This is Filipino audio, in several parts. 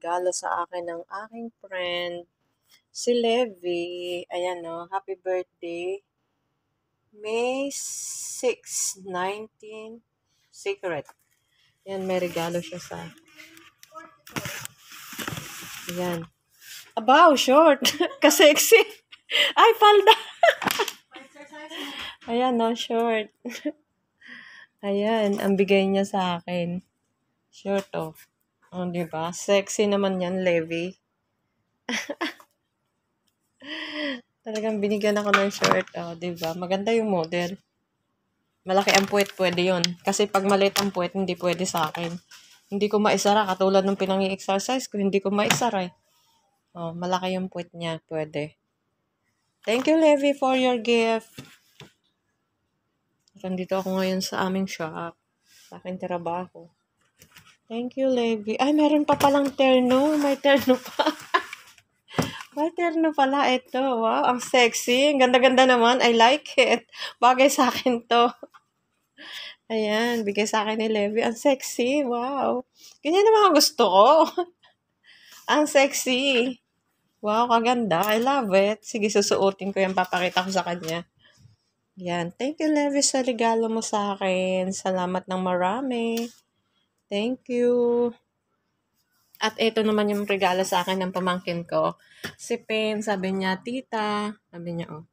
regalo sa akin ng aking friend, si Levi. Ayan o, happy birthday. May 6, 19, secret. Ayan, may regalo siya sa... Ayan. Abaw, short. Kasexy. Ay, palda. Ayan, no, short. Ayan, ang bigay niya sa akin. Short, oh. Oh, di ba? Sexy naman yan, Levi. Talagang binigyan ako ng short, oh, di ba? Maganda yung model. Malaki ang puwet, pwede yon Kasi pag maliit ang puwet, hindi pwede sa akin. Hindi ko maisara, katulad ng pinangi-exercise ko, hindi ko maisara eh. Oh, malaki yung puwet niya, pwede. Thank you, Levi, for your gift. Nandito ako ngayon sa aming shop. Sa aking trabaho. Thank you, Levi. Ay, meron pa palang terno. May terno pa. May terno pala ito. Wow, ang sexy. Ang ganda-ganda naman. I like it. Bagay sa akin to. Ayan, bigay sa akin ni Levi. Ang sexy. Wow. Ganyan na mga gusto ko. ang sexy. Wow, kaganda. I love it. Sige, susuotin ko yan. Papakita ko sa kanya. Yan. Thank you, Levi, sa regalo mo sa akin. Salamat ng marami. Thank you. At ito naman yung regalo sa akin ng pamangkin ko. Si Pen, sabi niya, tita. Sabi niya, oh.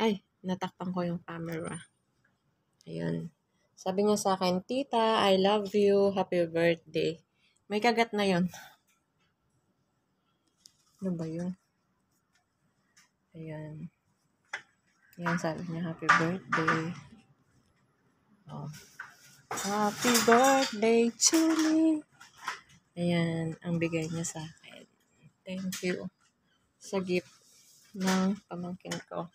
Ay, natakpan ko yung camera. Ayun. Sabi niya sa akin, tita, I love you. Happy birthday. May kagat na yon. Ano ba yun? Ayan. Ayan, sabi niya, happy birthday. Oh. Happy birthday to me. Ayan, ang bigay niya sa akin. Thank you sa gift ng pamangkin ko.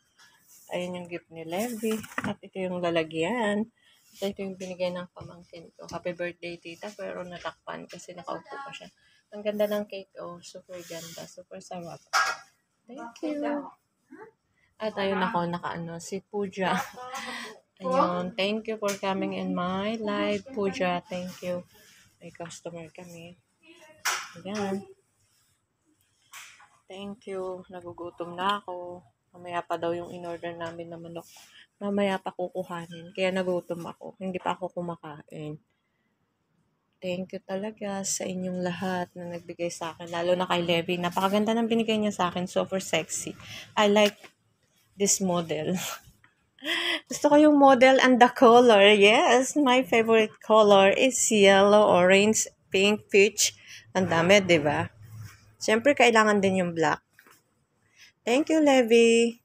Ayun yung gift ni Levi. At ito yung lalagyan. At ito yung binigay ng pamangkin ko. Happy birthday, tita. Pero natakpan kasi nakaupo pa siya. Ang ganda ng cake. Oh, super ganda. Super sarap. Thank you. At ayun ako, nakaano, si Pooja. Ayun, thank you for coming in my live, Pooja. Thank you. May customer kami. Ayan. Thank you. Nagugutom na ako. Mamaya pa daw yung in-order namin na manok. Mamaya pa kukuhanin. Kaya nagutom ako. Hindi pa ako kumakain. Thank you talaga sa inyong lahat na nagbigay sa akin. Lalo na kay Levi. Napakaganda ng binigay niya sa akin. Super sexy. I like this model. Gusto ko yung model and the color. Yes, my favorite color is yellow, orange, pink, peach. Ang dami, di ba? Siyempre, kailangan din yung black. Thank you, Levi.